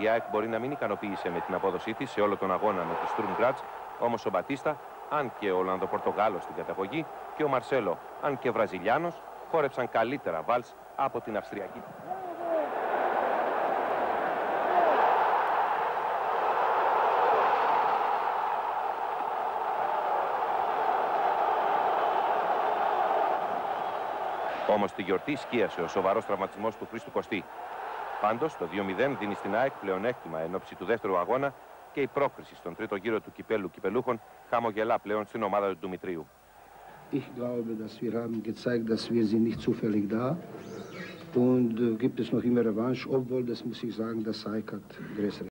Η ΑΕΚ μπορεί να μην ικανοποίησε με την απόδοσή της σε όλο τον αγώνα με τη Στουρμ Γκράτς, όμως ο Μπατίστα, αν και ο Ολλανδοπορτογάλος στην καταγωγή, και ο Μαρσέλο, αν και Βραζιλιάνος, χόρεψαν καλύτερα βάλς από την Αυστριακή. Όμως τη γιορτή σκίασε ο σοβαρός τραυματισμός του Χρήστου Κωστή. Πάντως το 2-0 δίνει στην ΑΕΚ πλεονέκτημα εν ώψη του δεύτερου αγώνα και η πρόκριση στον τρίτο γύρο του κυπέλου κυπελούχων χαμογελά πλέον στην ομάδα του Δημητρίου. Ich glaube, dass wir haben gezeigt, dass wir sind nicht zufällig da. Und äh, gibt es noch immer Revanche, obwohl, das muss ich sagen, das SAIC hat größere